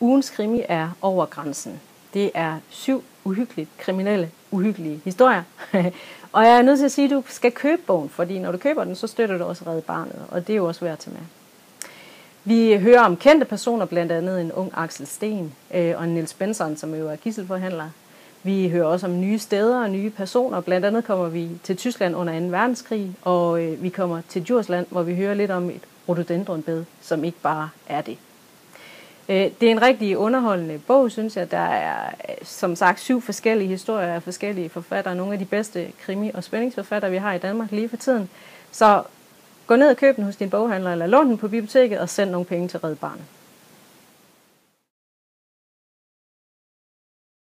Ugens krimi er Over grænsen. Det er syv uhyggeligt kriminelle, uhyggelige historier. og jeg er nødt til at sige, at du skal købe bogen, fordi når du køber den, så støtter du også Red Barnet, og det er jo også værd at tage med. Vi hører om kendte personer, blandt andet en ung Axel Sten øh, og en Niels Benson, som jo er gisselforhandler. Vi hører også om nye steder og nye personer. Blandt andet kommer vi til Tyskland under 2. verdenskrig, og øh, vi kommer til Djursland, hvor vi hører lidt om et rhododendronbed, som ikke bare er det. Øh, det er en rigtig underholdende bog, synes jeg. Der er øh, som sagt syv forskellige historier af forskellige forfattere. Nogle af de bedste krimi- og spændingsforfattere, vi har i Danmark lige for tiden. Så gå ned og køb den hos din boghandler, eller lån den på biblioteket og send nogle penge til Red Barnet.